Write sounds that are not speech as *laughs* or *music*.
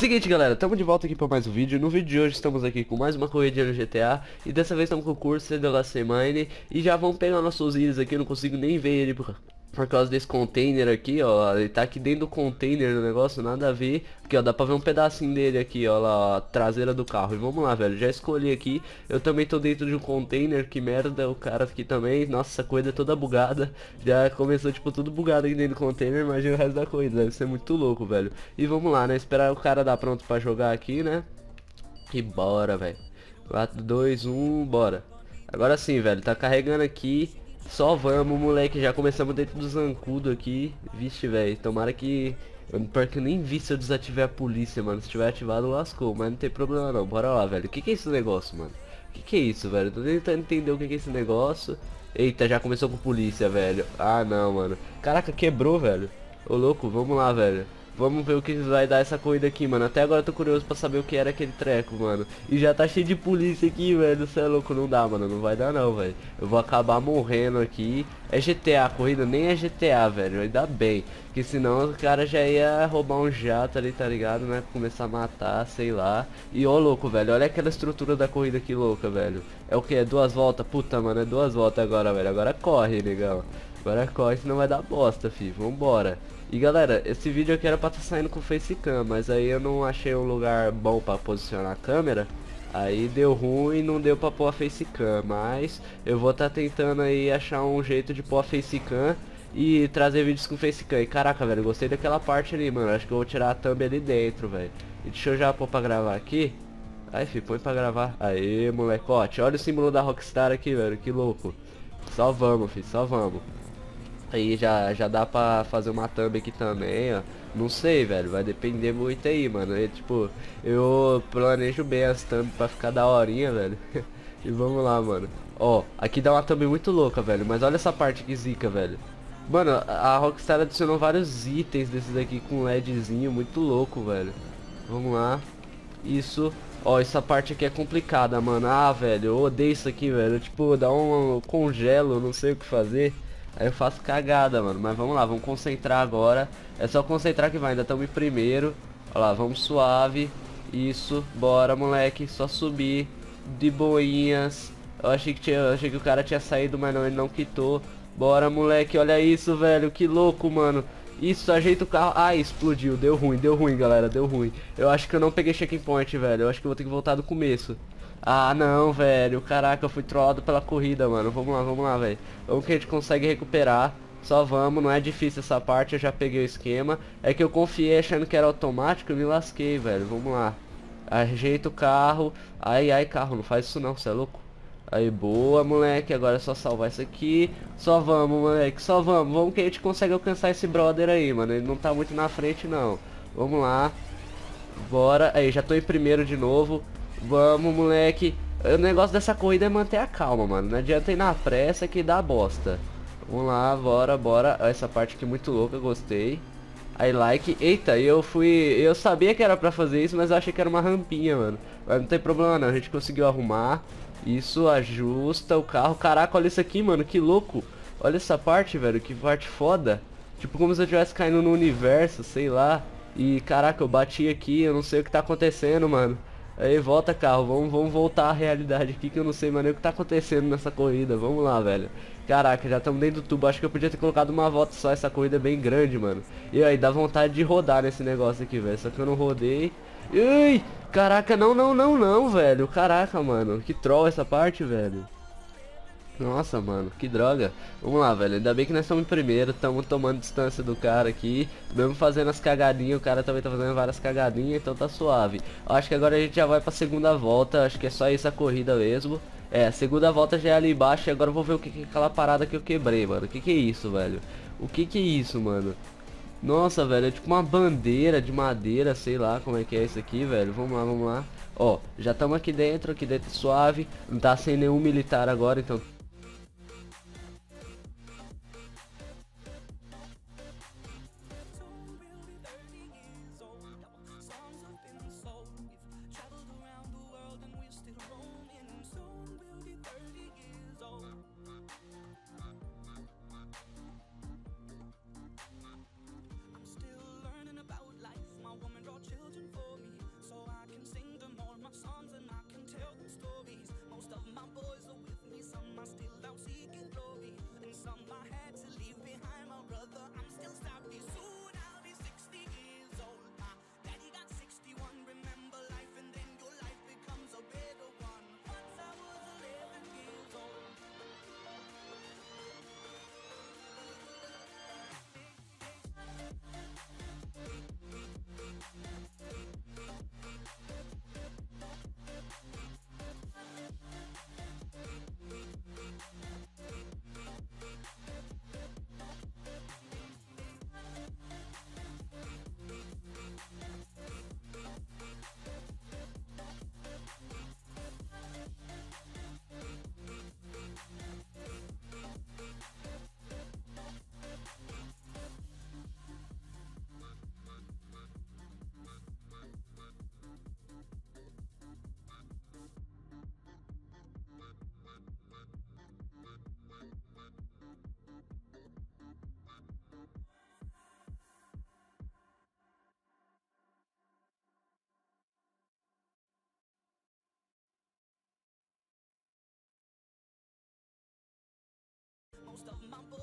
Seguinte galera, estamos de volta aqui para mais um vídeo. No vídeo de hoje estamos aqui com mais uma corrida no GTA E dessa vez estamos com o curso da Last Mine E já vamos pegar nossos íris aqui, eu não consigo nem ver ele por, causa desse container aqui, ó Ele tá aqui dentro do container do negócio, nada a ver Porque ó, dá pra ver um pedacinho dele aqui, ó, lá, a traseira do carro. E vamos lá, velho, já escolhi aqui Eu também tô dentro de um container, que merda, o cara aqui também Nossa, essa coisa é toda bugada Já começou, tipo, tudo bugado aqui dentro do container Imagina o resto da coisa, deve ser muito louco, velho. E vamos lá, né, esperar o cara dar pronto pra jogar aqui, né E bora, velho. 4, 2, 1, bora. Agora sim, velho, tá carregando aqui só vamos, moleque. Já começamos dentro do zancudo aqui. Vixe, velho. Tomara que... Pior que eu nem vi se eu desativei a polícia, mano. Se tiver ativado, lascou. Mas não tem problema não. Bora lá, velho. O que, que é esse negócio, mano? O que, que é isso, velho? Tô tentando entender o que, que é esse negócio. Eita, já começou com polícia, velho. Ah, não, mano. Caraca, quebrou, velho. Ô, louco, vamos lá, velho. Vamos ver o que vai dar essa corrida aqui, mano. Até agora eu tô curioso pra saber o que era aquele treco, mano. E já tá cheio de polícia aqui, velho. Você é louco, não dá, mano. Não vai dar não, velho. Eu vou acabar morrendo aqui. É GTA, a corrida nem é GTA, velho. Ainda bem. Que senão o cara já ia roubar um jato ali, tá ligado, né? Começar a matar, sei lá. E ó, louco, velho. Olha aquela estrutura da corrida aqui louca, velho. É o que? É duas voltas? Puta, mano. É duas voltas agora, velho. Agora corre, negão. Agora corre, senão vai dar bosta, filho. Vambora. E galera, esse vídeo aqui era pra estar tá saindo com facecam, mas aí eu não achei um lugar bom pra posicionar a câmera. Aí deu ruim não deu pra pôr a facecam, mas eu vou estar tá tentando aí achar um jeito de pôr a facecam e trazer vídeos com facecam. E caraca, velho, gostei daquela parte ali, mano. Acho que eu vou tirar a thumb ali dentro, velho. E deixa eu já pôr pra gravar aqui. Aí, fi, põe pra gravar. Aê, molecote. Olha o símbolo da Rockstar aqui, velho. Que louco. Só vamos, fi, só vamos. Aí já, já dá pra fazer uma thumb aqui também, ó. Não sei, velho, vai depender muito aí, mano. E, tipo, eu planejo bem as thumb pra ficar da horinha, velho. *laughs* e vamos lá, mano. Ó, aqui dá uma thumb muito louca, velho. Mas olha essa parte que zica, velho. Mano, a Rockstar adicionou vários itens desses aqui com LEDzinho, muito louco, velho. Vamos lá. Isso. Ó, essa parte aqui é complicada, mano. Ah, velho, eu odeio isso aqui, velho. Tipo, dá um congelo, não sei o que fazer. Aí eu faço cagada, mano. Mas vamos lá, vamos concentrar agora. É só concentrar que vai, ainda estamos em primeiro. Olha lá, vamos suave. Isso, bora, moleque. Só subir. De boinhas. Eu achei que, tinha, eu achei que o cara tinha saído, mas não, ele não quitou. Bora, moleque. Olha isso, velho. Que louco, mano. Isso, ajeita o carro. Ah, explodiu. Deu ruim, deu ruim, galera. Deu ruim. Eu acho que eu não peguei checkpoint, velho. Eu acho que eu vou ter que voltar do começo. Ah, não, velho. Caraca, eu fui trollado pela corrida, mano. Vamos lá, vamos lá, velho. Vamos que a gente consegue recuperar. Só vamos, não é difícil essa parte, eu já peguei o esquema. É que eu confiei achando que era automático e me lasquei, velho. Vamos lá. Ajeita o carro. Ai, ai, carro, não faz isso não, você é louco? Aí, boa, moleque. Agora é só salvar isso aqui. Só vamos, moleque. Só vamos. Vamos que a gente consegue alcançar esse brother aí, mano. Ele não tá muito na frente, não. Vamos lá. Bora. Aí, já tô em primeiro de novo. Vamos, moleque. O negócio dessa corrida é manter a calma, mano. Não adianta ir na pressa que dá bosta. Vamos lá, bora, bora. Essa parte aqui é muito louca, gostei. Aí, like. Eita, eu fui... Eu sabia que era pra fazer isso, mas eu achei que era uma rampinha, mano. Mas não tem problema não, a gente conseguiu arrumar. Isso, ajusta o carro. Caraca, olha isso aqui, mano, que louco. Olha essa parte, velho, que parte foda. Tipo, como se eu estivesse caindo no universo, sei lá. E, caraca, eu bati aqui, eu não sei o que tá acontecendo, mano. Aí, volta carro, vamos, vamos voltar à realidade aqui que eu não sei mais nem o que tá acontecendo nessa corrida. Vamos lá, velho. Caraca, já estamos dentro do tubo. Acho que eu podia ter colocado uma volta só. Essa corrida é bem grande, mano. E aí, dá vontade de rodar nesse negócio aqui, velho. Só que eu não rodei. Ui! Caraca, não, não, não, não, velho. Caraca, mano. Que troll essa parte, velho. Nossa, mano, que droga. Vamos lá, velho. Ainda bem que nós estamos em primeiro, estamos tomando distância do cara aqui. Mesmo fazendo as cagadinhas, o cara também tá fazendo várias cagadinhas, então tá suave. Acho que agora a gente já vai pra segunda volta, acho que é só essa corrida mesmo. É, a segunda volta já é ali embaixo e agora eu vou ver o que, que é aquela parada que eu quebrei, mano. O que que é isso, velho? O que que é isso, mano? Nossa, velho, é tipo uma bandeira de madeira, sei lá como é que é isso aqui, velho. Vamos lá, vamos lá. Ó, já estamos aqui dentro, aqui dentro suave. Não tá sem nenhum militar agora, então other Of my